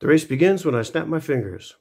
The race begins when I snap my fingers.